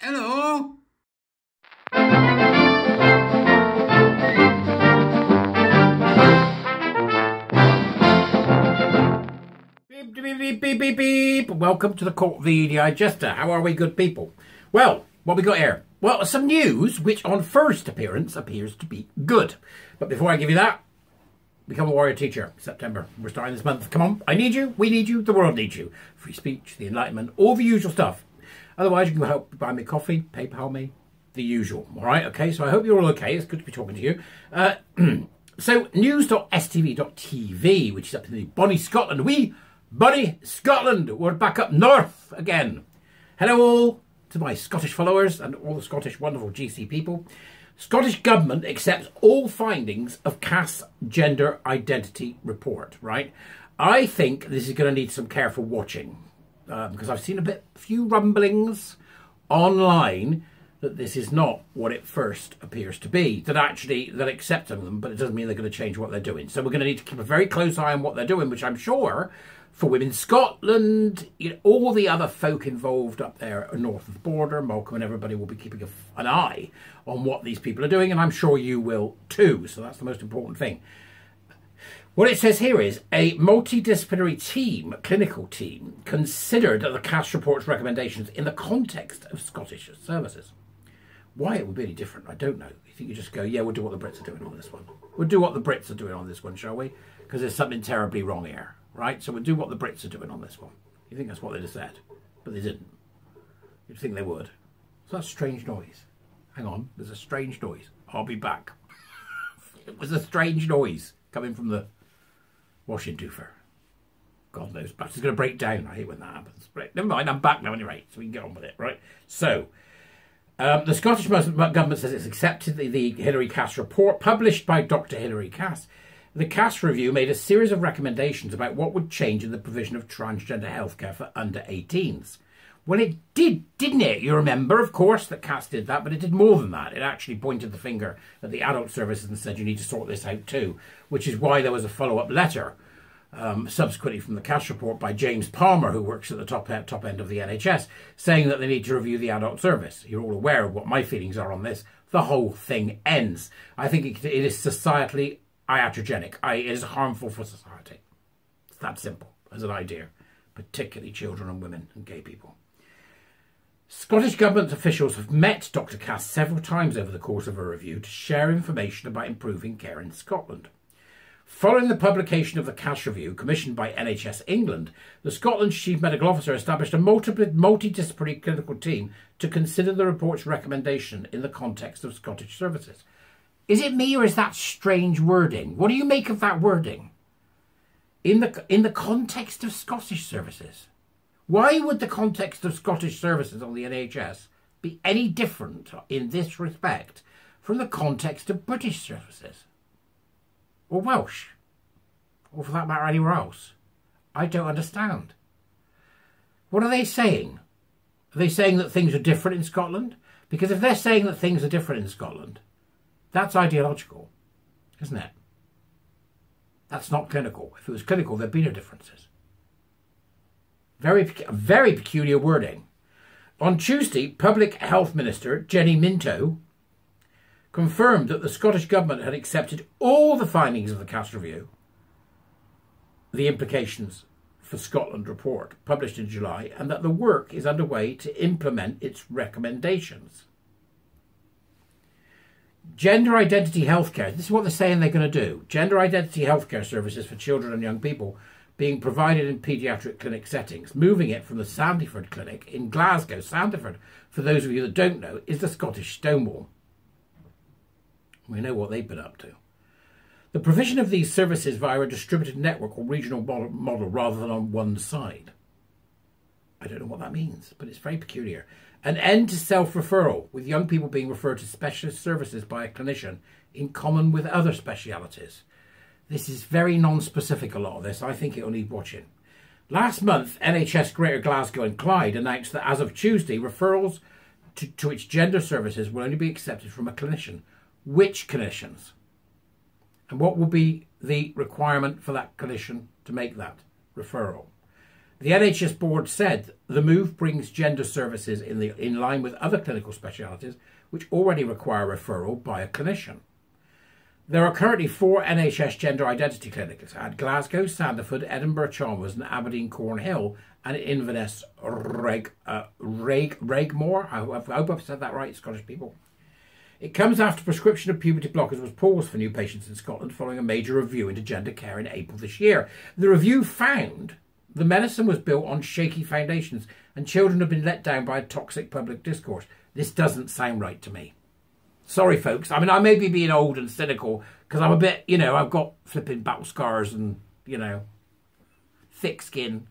Hello? Beep, beep, beep, beep, beep. Welcome to the Court of the EDIJester. How are we, good people? Well, what we got here? Well, some news which on first appearance appears to be good. But before I give you that, become a warrior teacher. September. We're starting this month. Come on. I need you. We need you. The world needs you. Free speech, the enlightenment, all the usual stuff. Otherwise, you can help buy me coffee, PayPal me, the usual. All right. Okay. So I hope you're all okay. It's good to be talking to you. Uh, so news.stv.tv, which is up in the Bonnie Scotland. We Bonnie Scotland. We're back up north again. Hello all to my Scottish followers and all the Scottish wonderful GC people. Scottish Government accepts all findings of Cass Gender Identity Report, right? I think this is going to need some careful watching Um, because I've seen a bit, few rumblings online that this is not what it first appears to be. That actually they're accepting them, but it doesn't mean they're going to change what they're doing. So we're going to need to keep a very close eye on what they're doing, which I'm sure for Women Scotland, you know, all the other folk involved up there north of the border, Malcolm and everybody will be keeping a, an eye on what these people are doing, and I'm sure you will too. So that's the most important thing. What it says here is a multidisciplinary team, clinical team, considered the Cass report's recommendations in the context of Scottish services. Why it would be any different, I don't know. You think you just go, yeah, we'll do what the Brits are doing on this one. We'll do what the Brits are doing on this one, shall we? Because there's something terribly wrong here right? So we'll do what the Brits are doing on this one. You think that's what they'd have said, but they didn't. You'd think they would. So that's a strange noise. Hang on, there's a strange noise. I'll be back. it was a strange noise coming from the washing doofer. God knows, but it's going to break down. I hate when that happens. Right, never mind, I'm back now anyway, so we can get on with it, right? So, um, the Scottish Government says it's accepted the, the Hilary Cass report published by Dr. Hilary Cass the Cass review made a series of recommendations about what would change in the provision of transgender healthcare for under 18s. Well, it did, didn't it? You remember, of course, that Cass did that, but it did more than that. It actually pointed the finger at the adult services and said, you need to sort this out too, which is why there was a follow up letter um, subsequently from the Cass report by James Palmer, who works at the top, top end of the NHS, saying that they need to review the adult service. You're all aware of what my feelings are on this. The whole thing ends. I think it, it is societally iatrogenic, i.e. it is harmful for society. It's that simple as an idea, particularly children and women and gay people. Scottish Government officials have met Dr Cass several times over the course of a review to share information about improving care in Scotland. Following the publication of the Cass Review, commissioned by NHS England, the Scotland's Chief Medical Officer established a multidisciplinary clinical team to consider the report's recommendation in the context of Scottish services. Is it me or is that strange wording? What do you make of that wording? In the, in the context of Scottish services. Why would the context of Scottish services on the NHS be any different in this respect from the context of British services? Or Welsh? Or for that matter, anywhere else? I don't understand. What are they saying? Are they saying that things are different in Scotland? Because if they're saying that things are different in Scotland, that's ideological, isn't it? That's not clinical. If it was clinical, there'd be no differences. Very, very peculiar wording. On Tuesday, Public Health Minister Jenny Minto confirmed that the Scottish Government had accepted all the findings of the Cass Review, the implications for Scotland report published in July, and that the work is underway to implement its recommendations. Gender identity healthcare. This is what they're saying they're going to do. Gender identity healthcare services for children and young people being provided in paediatric clinic settings. Moving it from the Sandyford Clinic in Glasgow. Sandyford, for those of you that don't know, is the Scottish Stonewall. We know what they've been up to. The provision of these services via a distributed network or regional model rather than on one side. I don't know what that means, but it's very peculiar. An end to self referral, with young people being referred to specialist services by a clinician in common with other specialities. This is very non specific, a lot of this. I think it'll need watching. Last month, NHS Greater Glasgow and Clyde announced that as of Tuesday, referrals to, to its gender services will only be accepted from a clinician. Which clinicians? And what will be the requirement for that clinician to make that referral? The NHS board said the move brings gender services in, the, in line with other clinical specialities which already require referral by a clinician. There are currently four NHS gender identity clinics at Glasgow, Sandyford, Edinburgh Chalmers, and Aberdeen Cornhill, and Inverness Reg, uh, Reg, Regmore. I hope, I hope I've said that right, Scottish people. It comes after prescription of puberty blockers was paused for new patients in Scotland following a major review into gender care in April this year. The review found the medicine was built on shaky foundations and children have been let down by a toxic public discourse. This doesn't sound right to me. Sorry, folks. I mean, I may be being old and cynical because I'm a bit, you know, I've got flipping battle scars and, you know, thick skin.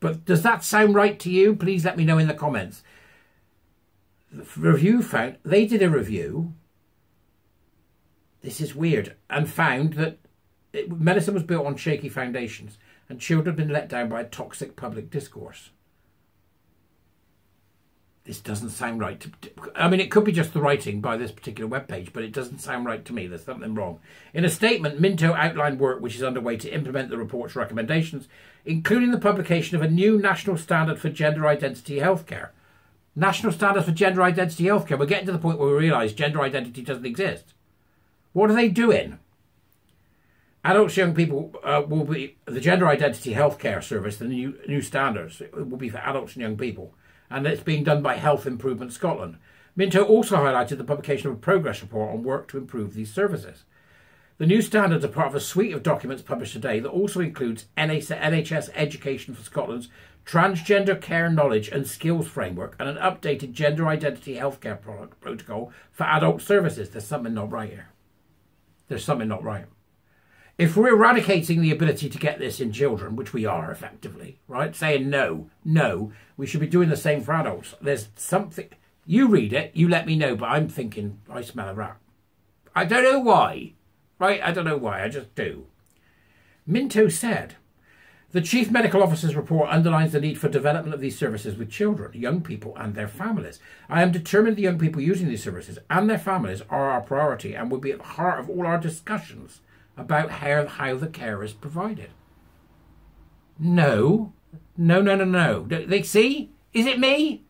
But does that sound right to you? Please let me know in the comments. The review found, they did a review. This is weird. And found that it, medicine was built on shaky foundations and children have been let down by a toxic public discourse this doesn't sound right. To, I mean, it could be just the writing by this particular web page, but it doesn't sound right to me. There's something wrong. In a statement, Minto outlined work which is underway to implement the report's recommendations, including the publication of a new national standard for gender identity healthcare. National standards for gender identity healthcare. We're getting to the point where we realise gender identity doesn't exist. What are they doing? Adults, young people uh, will be the gender identity healthcare service. The new new standards will be for adults and young people and it's being done by Health Improvement Scotland. Minto also highlighted the publication of a progress report on work to improve these services. The new standards are part of a suite of documents published today that also includes NHS Education for Scotland's Transgender Care Knowledge and Skills Framework and an updated gender identity healthcare product protocol for adult services. There's something not right here. There's something not right. If we're eradicating the ability to get this in children, which we are effectively, right, saying no, no, we should be doing the same for adults. There's something, you read it, you let me know, but I'm thinking I smell a rat. I don't know why, right? I don't know why, I just do. Minto said, the Chief Medical Officer's report underlines the need for development of these services with children, young people, and their families. I am determined the young people using these services and their families are our priority and will be at the heart of all our discussions about how, how the care is provided. No, no, no, no, no. They see? Is it me?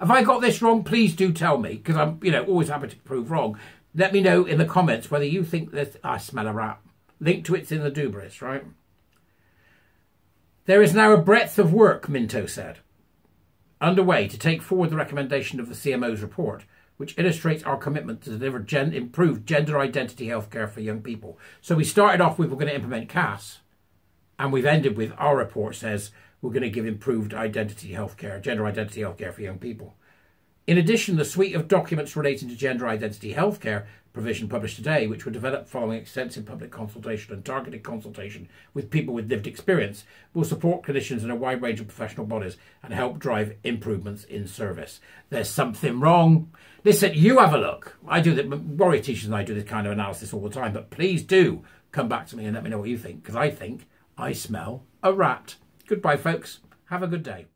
Have I got this wrong? Please do tell me, because I'm, you know, always happy to prove wrong. Let me know in the comments whether you think that I smell a rat. Link to it's in the Dubris, right? There is now a breadth of work, Minto said, underway to take forward the recommendation of the CMO's report which illustrates our commitment to deliver gen- improved gender identity healthcare for young people. So we started off with we're going to implement Cass, and we've ended with our report says we're going to give improved identity healthcare, gender identity healthcare for young people. In addition, the suite of documents relating to gender identity healthcare provision published today, which were developed following extensive public consultation and targeted consultation with people with lived experience, will support clinicians in a wide range of professional bodies and help drive improvements in service. There's something wrong. Listen, you have a look. I do that. Warrior teachers and I do this kind of analysis all the time, but please do come back to me and let me know what you think, because I think I smell a rat. Goodbye, folks. Have a good day.